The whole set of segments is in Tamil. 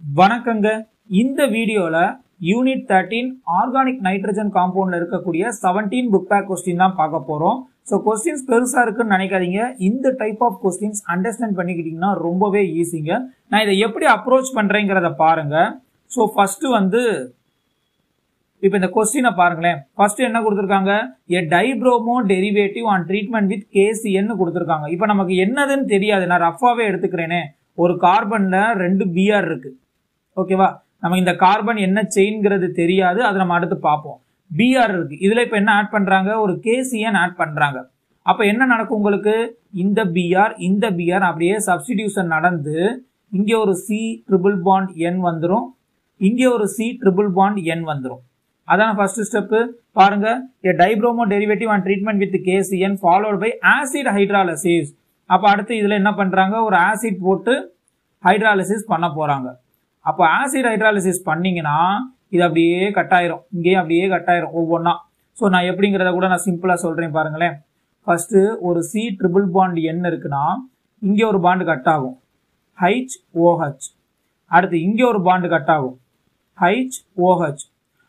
வணக்கங்க. இந்த வீடியோல யூனிட் தேர்ட்டீன் ஆர்கானிக் நைட்ரஜன் காம்பவுண்ட்ல இருக்கக்கூடிய செவன்டீன் புக் பேக் கொஸ்டின் தான் பார்க்க போறோம். ஸோ கொஸ்டின்ஸ் பெருசா இருக்குன்னு நினைக்காதீங்க. இந்த டைப் ஆஃப் கொஸ்டின்ஸ் அண்டர்ஸ்டாண்ட் பண்ணிக்கிட்டீங்கன்னா ரொம்பவே ஈஸிங்க நான் இதை எப்படி அப்ரோச் பண்றேங்கிறத பாருங்க. ஸோ ஃபர்ஸ்ட் வந்து இப்போ இந்த கொஸ்டினை பாருங்களேன். ஃபர்ஸ்ட் என்ன கொடுத்துருக்காங்க? A dibromo derivative on treatment with கேசிஎன்னு கொடுத்துருக்காங்க. இப்போ நமக்கு என்னதுன்னு தெரியாது. நான் ரஃபாவே எடுத்துக்கிறேனே. ஒரு கார்பன்ல ரெண்டு பிஆர் இருக்கு. ஓகேவா? நம்ம இந்த கார்பன் என்ன செயின்ங்கிறது தெரியாது. அதை நம்ம அடுத்து பார்ப்போம். பிஆர் இருக்கு. இதுல இப்போ என்ன ஆட் பண்றாங்க? ஒரு கேசிஎன் ஆட் பண்றாங்க. அப்போ என்ன நடக்கும் உங்களுக்கு? இந்த பிஆர் இந்த பிஆர் அப்படியே சப்ஸ்டிடியூஷன் நடந்து இங்கே ஒரு சி ட்ரிபிள் பாண்ட் என் வந்துடும் இங்கே ஒரு சி ட்ரிபிள் பாண்ட் என் வந்துடும் அதான ஃபர்ஸ்ட் ஸ்டெப் பாருங்க. A dibromo derivative and treatment with KCN followed by acid hydrolysis அப்போ அடுத்து இதில் என்ன பண்ணுறாங்க ஒரு ஆசிட் போட்டு ஹைட்ராலிசிஸ் பண்ண போகிறாங்க அப்போ ஆசிட் ஹைட்ராலிசிஸ் பண்ணீங்கன்னா இது அப்படியே கட் ஆயிரும். இங்கேயே அப்படியே கட் ஆயிரும் ஒவ்வொன்றா ஸோ நான் எப்படிங்கிறத கூட நான் சிம்பிளாக சொல்கிறேன் பாருங்களேன். ஃபர்ஸ்ட்டு ஒரு சி ட்ரிபிள் பாண்ட் என் இருக்குன்னா இங்கே ஒரு பாண்டு கட் ஆகும். ஹைச் ஓஹெச் அடுத்து இங்கே ஒரு பாண்டு கட் ஆகும். ஹைச் ஓஹெச்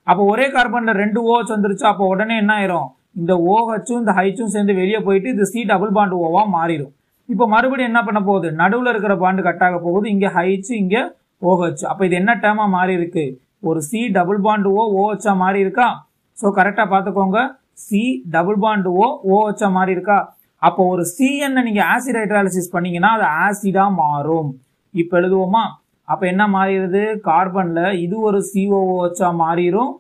அப்போ ஒரே கார்பனில் ரெண்டு ஓஹெச் வந்துருச்சு அப்போ உடனே என்ன ஆயிரும்? இந்த ஓஹெச்சும் இந்த ஹைச்சும் சேர்ந்து வெளியே போயிட்டு இது சி டபுள் பாண்டு ஓவா மாறிடும் இப்போ மறுபடியும் என்ன பண்ண போகுது? நடுவில் இருக்கிற பாண்டு கட் ஆக போகுது. இங்கே ஹைச் இங்கே ஓஹெச் அப்போ இது என்ன டேர்மாக மாறி இருக்கு? ஒரு சி டபுள் பாண்டு ஓ ஓஹெச்சாக மாறி இருக்கா? ஸோ கரெக்டாக பார்த்துக்கோங்க. சி டபுள் பாண்டு ஓ ஓஹெச்சா மாறி இருக்கா? அப்போ ஒரு சிஎன்னை நீங்கள் ஆசிட் ஹைட்ராலிசிஸ் பண்ணீங்கன்னா அது ஆசிடாக மாறும். இப்போ எழுதுவோமா? அப்போ என்ன மாறிடுது? கார்பனில் இது ஒரு சிஓஓச்சா மாறிடும்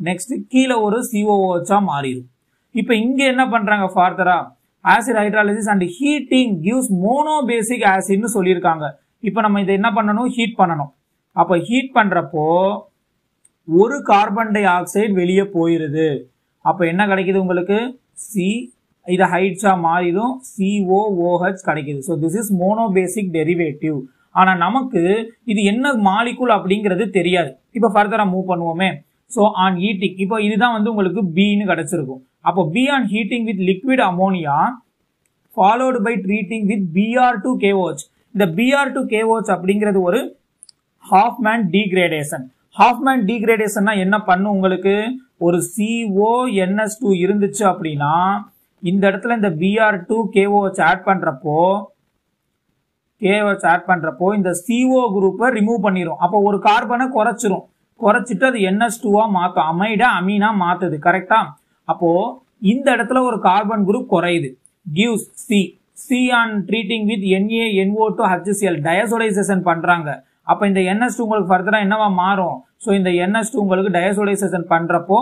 நெக்ஸ்ட் கீழே ஒரு சிஓஓச்சா மாறிடும் இப்போ இங்கே என்ன பண்ணுறாங்க ஃபார்தரா acid hydrolysis and heating gives monobasic ஆசிட்னு சொல்லியிருக்காங்க. இப்போ நம்ம இதை என்ன பண்ணணும்? ஹீட் பண்ணணும். அப்போ ஹீட் பண்ணுறப்போ ஒரு கார்பன் டை ஆக்சைடு வெளியே போயிடுது அப்போ என்ன கிடைக்குது உங்களுக்கு? சி இது ஹைட்ஸாக மாறிடும். சிஓஓஹெச் கிடைக்குது. So this is monobasic derivative ஆனால் நமக்கு இது என்ன மாலிகுல் அப்படிங்கிறது தெரியாது. இப்போ ஃபர்தராக மூவ் பண்ணுவோமே. ஸோ ஆன் ஹீட்டிங் இப்போ இதுதான் வந்து உங்களுக்கு பின்னு கிடச்சிருக்கும். அப்போ B on heating with liquid ammonia followed by treating with BR two KOH இந்த பிஆர் டு கேஓச் அப்படிங்கிறது ஒரு Hofmann degradation Hofmann டீக்ரேடேஷன்னா என்ன பண்ணும் உங்களுக்கு? ஒரு சிஓ என்எஸ் டூ இருந்துச்சு அப்படின்னா இந்த இடத்துல இந்த B R two K O H add பண்ணுறப்போ கேஓஹெச் ஆட் பண்ணுறப்போ இந்த சிஓ குரூப்பை ரிமூவ் பண்ணிடும் அப்போ ஒரு கார்பனை குறைச்சிரும். குறைச்சிட்டு அது என்எஸ் டூவாக மாற்றும் அமைடா அமீனா மாற்றுது கரெக்டா அப்போது இந்த இடத்துல ஒரு கார்பன் குரூப் குறையுது. Gives C C on treating with NA NO two HCL diazotization பண்ணுறாங்க அப்போ இந்த என்எஸ் டூ உங்களுக்கு ஃபர்தராக என்னவா மாறும்? ஸோ இந்த என்எஸ் டூ உங்களுக்கு டயசோடைசேஷன் பண்ணுறப்போ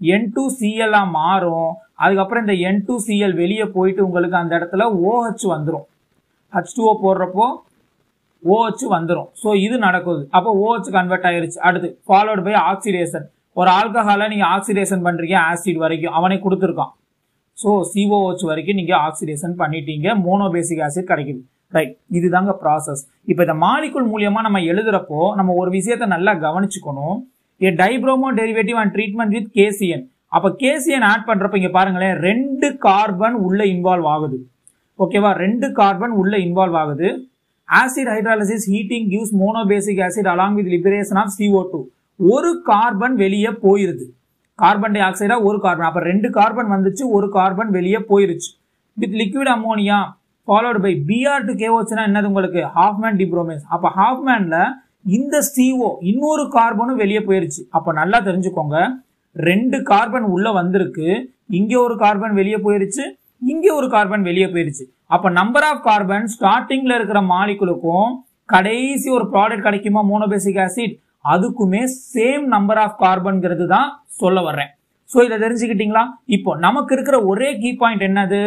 என் டூ சிஎல்லாக மாறும். அதுக்கப்புறம் இந்த என் டூ சிஎல் வெளியே போயிட்டு உங்களுக்கு அந்த இடத்துல ஓஹெச் வந்துடும் ஹச் டூஓ போடுறப்போ ஓஹெச் வந்துடும் ஸோ இது நடக்குது. அப்போ ஓஹெச் கன்வெர்ட் ஆயிருச்சு. அடுத்து ஃபாலோட் பை ஆக்சிடேஷன் ஒரு ஆல்கஹாலை நீங்கள் ஆக்சிடேஷன் பண்ணுறீங்க ஆசிட் வரைக்கும். அவனை கொடுத்துருக்கான். ஸோ சிஓஹெச் வரைக்கும் நீங்கள் ஆக்சிடேஷன் பண்ணிட்டீங்க மோனோபேசிக் ஆசிட் கிடைக்குது. ரைட் இதுதாங்க ப்ராசஸ் இப்போ இந்த மாலிகுல் மூலியமா நம்ம எழுதுறப்போ நம்ம ஒரு விஷயத்த நல்லா கவனிச்சுக்கணும். A dibromo derivative and treatment with K C N அப்போ கேசியன் ஆட் பண்றப்ப இங்க பாருங்களேன் ரெண்டு கார்பன் உள்ள இன்வால்வ் ஆகுது. ஓகேவா ரெண்டு கார்பன் உள்ள இன்வால்வ் ஆகுது. Acid hydrolysis heating gives monobasic acid along with liberation of CO two ஒரு கார்பன் வெளியே போயிருது. கார்பன் டை ஆக்சைடா ஒரு கார்பன் அப்ப ரெண்டு கார்பன் வந்துச்சு ஒரு கார்பன் வெளியே போயிருச்சு. With liquid ammonia followed by BR two கேஓச்சுனா என்னது உங்களுக்கு? ஹாஃப் மேன் டிப்ரோமேஸ் அப்போ ஹாஃப் மேன்ல இந்த சிஓ இன்னொரு கார்பனும் வெளியே போயிருச்சு. அப்போ நல்லா தெரிஞ்சுக்கோங்க. ரெண்டு கார்பன் உள்ள வந்திருக்கு. இங்க ஒரு கார்பன் வெளியே போயிருச்சு. இங்க ஒரு கார்பன் வெளியே போயிருச்சு. அப்ப நம்பர் ஆஃப் கார்பன் ஸ்டார்டிங்ல இருக்கிற மாலிகுலுக்கும் கடைசி ஒரு ப்ராடக்ட் கிடைக்குமா? மோனோபேசிக் ஆசிட் அதுக்குமே சேம் நம்பர் ஆஃப் கார்பன்ங்கிறது தான் சொல்ல வர்றேன். ஸோ இதை தெரிஞ்சுக்கிட்டீங்களா? இப்போ நமக்கு இருக்கிற ஒரே கீ பாயிண்ட் என்னது?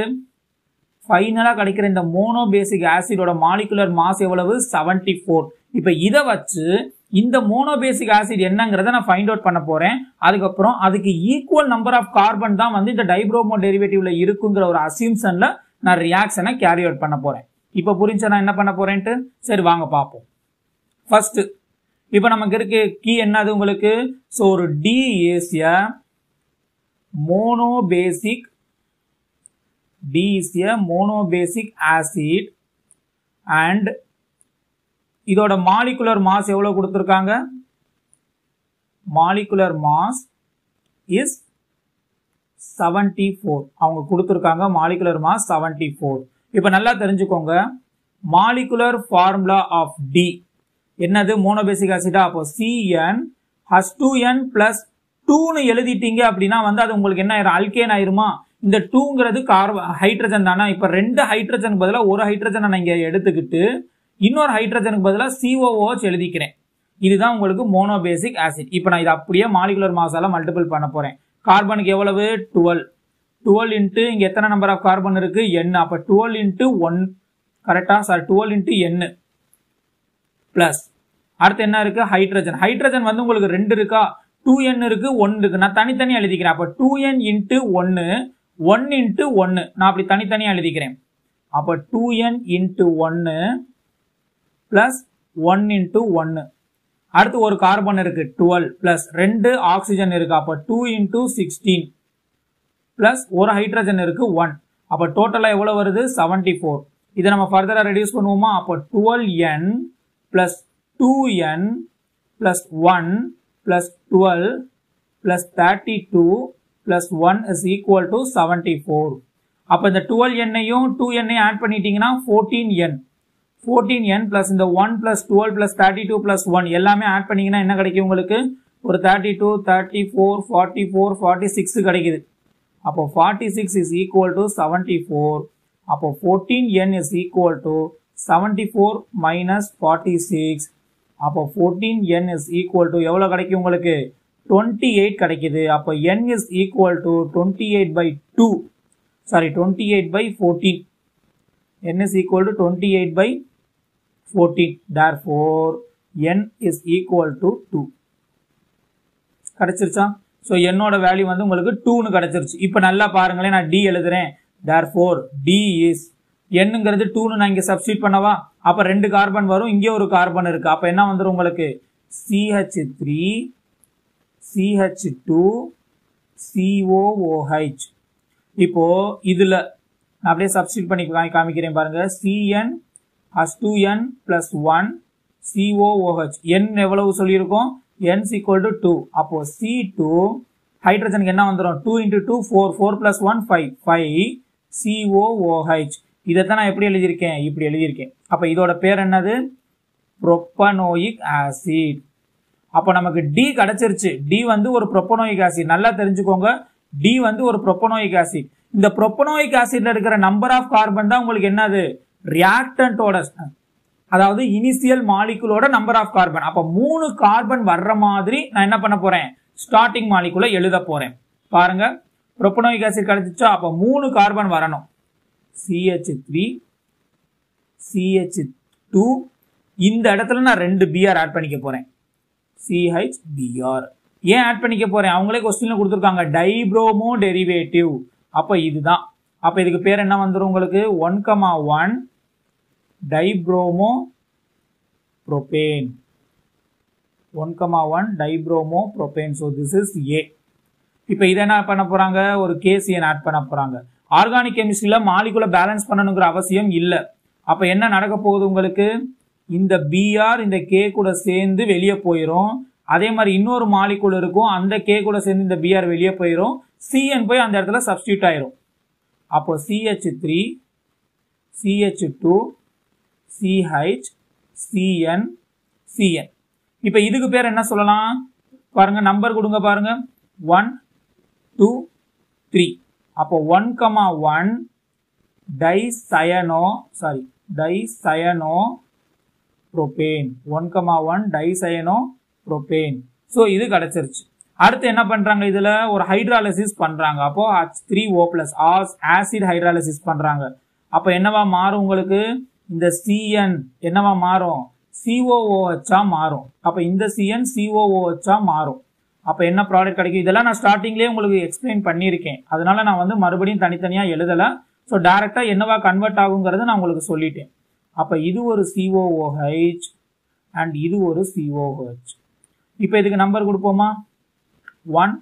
ஃபைனலாக கிடைக்கிற இந்த மோனோ பேசிக் ஆசிடோட மாலிகுலர் மாஸ் எவ்வளவு? செவன்டி ஃபோர் இப்போ இதை வச்சு இந்த மோனோ பேசிக் ஆசிட் என்னங்கிறத நான் ஃபைண்ட் அவுட் பண்ண போகிறேன் அதுக்கப்புறம் அதுக்கு ஈக்குவல் நம்பர் ஆஃப் கார்பன் தான் வந்து இந்த டைப்ரோமோ டெரிவேட்டிவ்ல இருக்குங்கிற ஒரு அசியூம்ஷனில் நான் ரியாக்ஷனை கேரி அவுட் பண்ண போகிறேன் இப்போ புரிஞ்ச நான் என்ன பண்ண போகிறேன்ட்டு சரி வாங்க பார்ப்போம். ஃபர்ஸ்ட் இப்போ நமக்கு இருக்கு கீ என்னது உங்களுக்கு? ஸோ ஒரு டி ஏசிய monobasic D is a monobasic acid and இதோட மாலிகுலர் மாஸ் எவ்வளவு கொடுத்துருக்காங்க? Molecular mass is seventy four அவங்க கொடுத்துருக்காங்க மாலிகுலர் மாஸ் செவன்டி ஃபோர் இப்போ நல்லா தெரிஞ்சுக்கோங்க. மாலிகுலர் ஃபார்முலா ஆஃப் டி என்னது? மோனோபேசிக் ஆசிடா அப்போ CN has two N plus டூன்னு எழுதிட்டீங்க அப்படின்னா வந்து அது உங்களுக்கு என்ன ஆயிரும்? அல்கேன் ஆயிருமா? இந்த டூங்கிறது கார்ப ஹைட்ரஜன் தானே. இப்போ ரெண்டு ஹைட்ரஜனுக்கு பதிலாக ஒரு ஹைட்ரஜனை நான் இங்கே எடுத்துக்கிட்டு இன்னொரு ஹைட்ரஜனுக்கு பதிலாக சிஓஓஹெச் எழுதிக்கிறேன். இதுதான் உங்களுக்கு மோனோபேசிக் ஆசிட். இப்போ நான் இதை அப்படியே மாலிகுலர் மாசால மல்டிபிள் பண்ண போகிறேன் கார்பனுக்கு எவ்வளவு? டுவெல் டுவெல் இன்ட்டு இங்கே எத்தனை நம்பர் ஆஃப் கார்பன் இருக்கு? என் அப்போ டுவெல் இன்ட்டு ஒன் கரெக்டாக sir twelve into N plus அடுத்து என்ன இருக்கு? ஹைட்ரஜன் ஹைட்ரஜன் வந்து உங்களுக்கு ரெண்டு இருக்கா? டூ என் இருக்கு ஒன் இருக்கு. நான் தனித்தனி எழுதிக்கிறேன். அப்போ டூ என் இன்ட்டு ஒன்று ஒன் இன்ட்டு ஒன்று நான் அப்படி தனித்தனியாக எழுதிக்கிறேன். அப்போ டூ என் இன்ட்டு ஒன்று பிளஸ் ஒன் இன்ட்டு ஒன்று அடுத்து ஒரு கார்பன் இருக்கு டுவெல் பிளஸ் ரெண்டு ஆக்சிஜன் இருக்கு. அப்போ டூ இன்டூ சிக்ஸ்டீன் பிளஸ் ஒரு ஹைட்ரஜன் இருக்கு ஒன் அப்போ டோட்டலாக எவ்வளோ வருது? செவன்டி ஃபோர் இதை நம்ம ஃபர்தராக ரெடியூஸ் பண்ணுவோமா? அப்போ twelve n plus two n plus one plus twelve plus thirty two plus one is equal to seventy four அப்போ இந்த டுவெல் எண்ணையும் டூ எண்ணையும் ஆட் பண்ணிட்டீங்கன்னா fourteen n fourteen n plus இந்த one plus twelve plus thirty two plus one எல்லாமே ஆட் பண்ணீங்கன்னா என்ன கிடைக்கும் உங்களுக்கு? ஒரு thirty two thirty four forty four forty six கிடைக்குது. அப்போ forty six is equal to seventy four அப்போ fourteen n is equal to seventy four minus forty six அப்போ fourteen n is equal to எவ்வளோ கிடைக்கும் உங்களுக்கு? டுவெண்ட்டி எயிட் கிடைக்குது. அப்போ n is equal to twenty eight by two sorry twenty eight by fourteen n is equal to twenty eight by fourteen dare four n is equal to two கிடச்சிருச்சா so என்னோட வேல்யூ வந்து உங்களுக்கு டூன்னு கிடச்சிருச்சு. இப்போ நல்லா பாருங்களேன் நான் டி எழுதுறேன். ஃபோர் டி இஸ் என்னங்கிறது டூன்னு நான் இங்கே சப்ஸ்டியூட் பண்ணவா? அப்போ ரெண்டு கார்பன் வரும் இங்கே ஒரு கார்பன் இருக்குது அப்போ என்ன வந்துடும் உங்களுக்கு? CH three CH two COOH இப்போது இதில் நான் அப்படியே சப்ஸ்டியூட் பண்ணி காமி- காமிக்கிறேன் பாருங்கள் CN H two n plus one COOH n எவ்வளவு சொல்லியிருக்கோம்? என் ஈக்குவல் டு டூ அப்போது சி டூ ஹைட்ரஜனுக்கு என்ன வந்துடும் two into two four four plus one five five COOH இதைத்தான் நான் எப்படி எழுதியிருக்கேன்? இப்படி எழுதியிருக்கேன். அப்போ இதோட பேர் என்னது? Propanoic acid. அப்போ நமக்கு டி கிடச்சிருச்சு. டி வந்து ஒரு ப்ரொப்பனோயிக் ஆசிட். நல்லா தெரிஞ்சுக்கோங்க. டி வந்து ஒரு ப்ரொப்பனோயிக் ஆசிட். இந்த ப்ரொப்பனோயிக் ஆசிட்ல இருக்கிற நம்பர் ஆஃப் கார்பன் தான் உங்களுக்கு என்னது? ரியாக்டன்டோட அதாவது இனிஷியல் மாலிகுலோட நம்பர் ஆஃப் கார்பன் அப்ப மூணு கார்பன் வர்ற மாதிரி நான் என்ன பண்ண போறேன்? ஸ்டார்டிங் மாலிகுல எழுத போறேன். பாருங்க. ப்ரொப்பனோயிக் ஆசிட் கிடைச்சிச்சா? அப்ப மூணு கார்பன் வரணும். சிஹெச் த்ரீ சிஹெச் டூ இந்த இடத்துல நான் ரெண்டு பிஆர் ஆட் பண்ணிக்க போகிறேன் சிஹெச் பிஆர் ஏன் ஆட் பண்ணிக்க போகிறேன் அவங்களே கொஸ்டின்ல கொடுத்துருக்காங்க. டைப்ரோமோ டெரிவேட்டிவ் அப்போ இதுதான். அப்போ இதுக்கு பேர் என்ன வந்துடும் உங்களுக்கு? One comma one dibromo propane one comma one dibromo propane so this is A இப்போ இதை என்ன பண்ண போகிறாங்க ஒரு கேசியன் ஆட் பண்ண போகிறாங்க ஆர்கானிக் கெமிஸ்ட்ரியில மாலிகுல பேலன்ஸ் பண்ணணுங்கிற அவசியம் இல்லை. அப்ப என்ன நடக்க போகுது உங்களுக்கு? இந்த பிஆர் இந்த கே கூட சேர்ந்து வெளியே போயிடும் அதே மாதிரி இன்னொரு மாலிகுல் இருக்கும். அந்த கே கூட சேர்ந்து இந்த பிஆர் வெளியே போயிடும் சிஎன் போய் அந்த இடத்துல சப்ஸ்டியூட் ஆயிரும். அப்போ CH three CH two CH CN CN இப்போ இதுக்கு பேர் என்ன சொல்லலாம்? பாருங்க நம்பர் கொடுங்க பாருங்க. ஒன் டூ த்ரீ அப்போ one comma one dicyano sorry dicyano propane one comma one dicyano propane so இது கிடச்சிருச்சு. அடுத்து என்ன பண்றாங்க இதுல? ஒரு ஹைட்ராலிசிஸ் பண்றாங்க. அப்போ H three O plus acid hydrolysis பண்றாங்க. அப்போ என்னவா மாறும் உங்களுக்கு? இந்த சிஎன் என்னவா மாறும்? சிஓஓஹெச்சா மாறும். அப்போ இந்த சிஎன் சிஓஓஹெச்சா மாறும். அப்போ என்ன ப்ராடக்ட் கிடைக்கும்? இதெல்லாம் நான் ஸ்டார்டிங்லேயே உங்களுக்கு எக்ஸ்பிளைன் பண்ணியிருக்கேன். அதனால நான் வந்து மறுபடியும் தனித்தனியாக எழுதலை. ஸோ டேரெக்டாக என்னவா கன்வெர்ட் ஆகுங்கிறத நான் உங்களுக்கு சொல்லிட்டேன். அப்போ இது ஒரு சிஓஓஹெச் அண்ட் இது ஒரு சிஓஹெச் இப்போ இதுக்கு நம்பர் கொடுப்போமா? ஒன்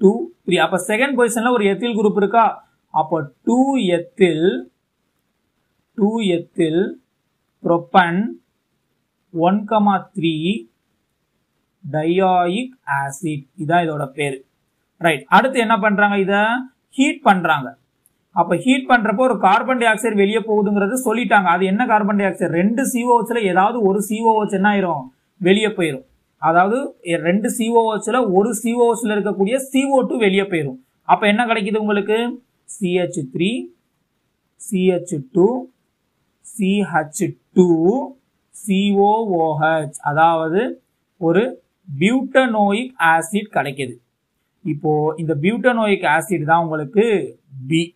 டூ த்ரீ அப்போ செகண்ட் பொசிஷனில் ஒரு எத்தில் குரூப் இருக்கா? அப்போ two ethyl two ethyl propane one comma three dioic acid இதான் இதோட பேர். ரைட் அடுத்து என்ன பண்றாங்க இதை? ஹீட் பண்றாங்க. அப்ப ஹீட் பண்றப்போ ஒரு கார்பன் டை ஆக்சைடு வெளியே போகுதுங்கிறது சொல்லிட்டாங்க. அது என்ன கார்பன் டை ஆக்சைடு ரெண்டு சிஓஹெச்ல ஏதாவது ஒரு சிஓஹெச் என்ன ஆயிரும்? வெளியே போயிடும் அதாவது ரெண்டு சிஓஹெச்ல ஒரு சிஓஹெச்ல இருக்கக்கூடிய சிஓ டூ வெளியே போயிடும் அப்ப என்ன கிடைக்குது உங்களுக்கு? CH three CH two CH two COOH அதாவது ஒரு பியூட்டனோயிக் ஆசிட் கிடைக்குது. இப்போ இந்த பியூட்டனோயிக் ஆசிட் தான் உங்களுக்கு பி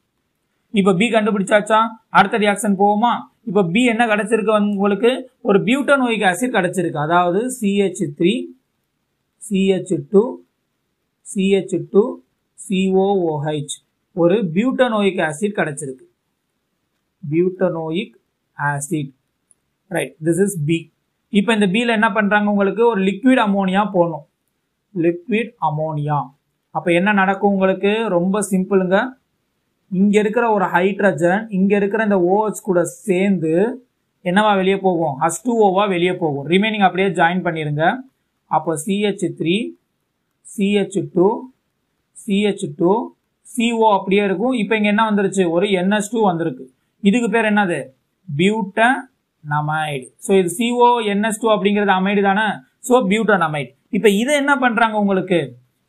இப்போ பி கண்டுபிடிச்சாச்சா? அடுத்த ரியாக்ஷன் போவோமா இப்போ பி என்ன கிடைச்சிருக்கு உங்களுக்கு? ஒரு பியூட்டனோயிக் ஆசிட் கிடைச்சிருக்கு. அதாவது CH three CH two CH two COOH ஒரு பியூட்டனோயிக் ஆசிட் கிடைச்சிருக்கு. Butanoic acid right this is B இப்போ இந்த பியில் என்ன பண்ணுறாங்க உங்களுக்கு? ஒரு லிக்விட் அமோனியா போடணும். லிக்விட் அமோனியா அப்போ என்ன நடக்கும் உங்களுக்கு? ரொம்ப சிம்பிளுங்க. இங்கே இருக்கிற ஒரு ஹைட்ரஜன் இங்கே இருக்கிற இந்த ஓஹெச் கூட சேர்ந்து என்னவா வெளியே போகும்? ஹஸ் டூ ஓவா வெளியே போகும். ரிமைனிங் அப்படியே ஜாயின் பண்ணிடுங்க அப்போ CH three CH two CH two CO அப்படியே இருக்கும். இப்போ இங்கே என்ன வந்துருச்சு? ஒரு என்எஸ் டூ வந்திருக்கு. இதுக்கு பேர் என்னது? நமைடு. ஸோ இது C O N S two அப்படிங்கிறது அமைடு தானே? ஸோ பியூட்டோனமைட் இப்போ இதை என்ன பண்ணுறாங்க உங்களுக்கு?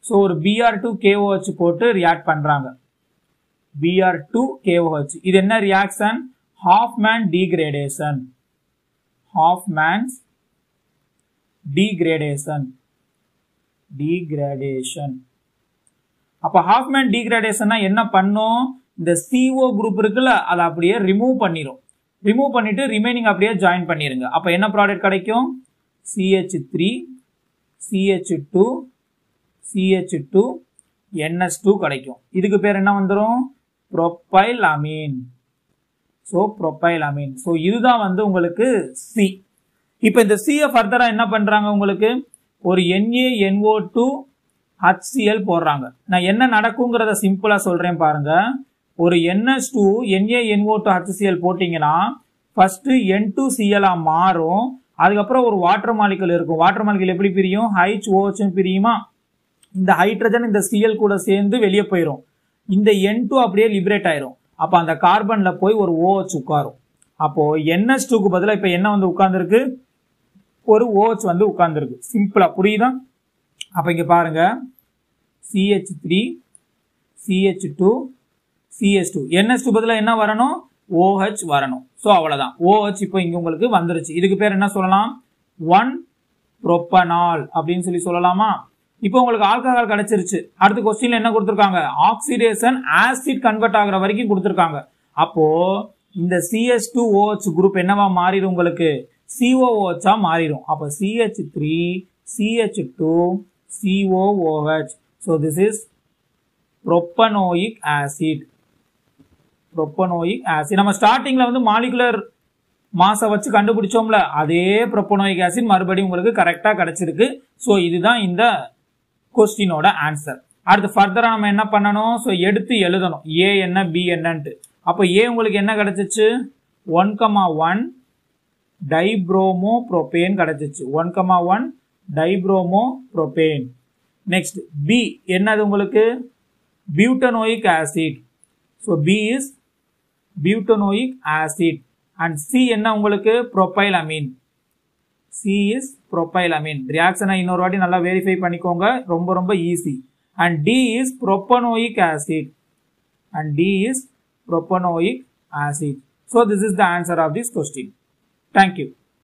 ஸோ ஒரு B R two K O H போட்டு ரியாக்ட் பண்ணுறாங்க பிஆர் டூ கேஓஹெச் இது என்ன reaction Hofmann degradation Hofmann's degradation degradation அப்போ ஹாஃப் மேன் டிகிரேடேஷன்னா என்ன பண்ணும்? இந்த சிஓ குரூப் இருக்குல்ல அதை அப்படியே ரிமூவ் பண்ணிடும் ரிமூவ் பண்ணிட்டு ரிமைனிங் அப்படியே ஜாயின் பண்ணிடுங்க அப்போ என்ன ப்ராடக்ட் கிடைக்கும்? C H three C H two C H two N S two கிடைக்கும். இதுக்கு பேர் என்ன வந்துடும் propyl amine so propyl amine so இதுதான் வந்து உங்களுக்கு சி இப்போ இந்த சியை ஃபர்தராக என்ன பண்ணுறாங்க உங்களுக்கு? ஒரு என்ஏ என்ஓ டூ ஹச்சிஎல் போடுறாங்க. நான் என்ன நடக்குங்கிறத சிம்பிளாக சொல்கிறேன் பாருங்கள் ஒரு N S two N A N O two H C L போட்டிங்கன்னா ஃபஸ்ட்டு என் டூ சிஎலாக மாறும். அதுக்கப்புறம் ஒரு வாட்டர் மாலிக்கல் இருக்கும். வாட்டர் மாலிக்கல் எப்படி பிரியும்? ஹைச் ஓஹெச்னு பிரியுமா? இந்த ஹைட்ரஜன் இந்த சிஎல் கூட சேர்ந்து வெளியே போயிடும் இந்த என் டூ அப்படியே லிபரேட் ஆயிரும். அப்போ அந்த கார்பனில் போய் ஒரு ஓஹெச் உட்காரும். அப்போ என்எஸ் டூக்கு பதிலாக இப்போ என்ன வந்து உட்கார்ந்துருக்கு? ஒரு ஓஹெச் வந்து உட்கார்ந்துருக்கு. சிம்பிளா புரியுதா? அப்போ இங்கே பாருங்க. CH three CH two CH two NH two பதிலாக என்ன வரணும்? ஓஹெச் வரணும். ஸோ அவ்வளோதான் ஓஹெச் இப்போ இங்கே உங்களுக்கு வந்துருச்சு. இதுக்கு பேர் என்ன சொல்லலாம்? ஒன் ப்ரொப்பனால் அப்படின்னு சொல்லி சொல்லலாமா? இப்போ உங்களுக்கு ஆல்கஹால் கிடைச்சிருச்சு. அடுத்த கொஸ்டின்ல என்ன கொடுத்துருக்காங்க? ஆக்சிடேஷன் ஆசிட் கன்வெர்ட் ஆகுற வரைக்கும் கொடுத்துருக்காங்க. அப்போ இந்த சிஎஸ் டூ ஓஹெச் குரூப் என்னவா மாறிடும் உங்களுக்கு? சிஓஓஹெச்சா மாறிடும். அப்போ CH three CH two COOH so this is propanoic acid propanoic acid நம்ம ஸ்டார்டிங்ல வந்து மாலிகுலர் மாசை வச்சு கண்டுபிடிச்சோம்ல அதே ப்ரொப்பனோயிக் ஆசிட் மறுபடியும் உங்களுக்கு கரெக்டாக கிடைச்சிருக்கு. ஸோ இதுதான் இந்த கொஸ்டினோட ஆன்சர் அடுத்து ஃபர்தராக நம்ம என்ன பண்ணணும்? ஸோ எடுத்து எழுதணும். ஏ என்ன பி என்னன்ட்டு. அப்போ ஏ உங்களுக்கு என்ன கிடைச்சிச்சு? One comma one dibromo propane கிடைச்சிச்சு. One comma one dibromo propane next B என்னது உங்களுக்கு? Butanoic acid so B is butanoic acid and C என்ன உங்களுக்கு? Propyl amine C is propyl amine ரியாக்ஷனை இன்னொரு வாட்டி நல்லா வெரிஃபை பண்ணிக்கோங்க. ரொம்ப ரொம்ப easy and D is propanoic acid and D is propanoic acid so this is the answer of this question thank you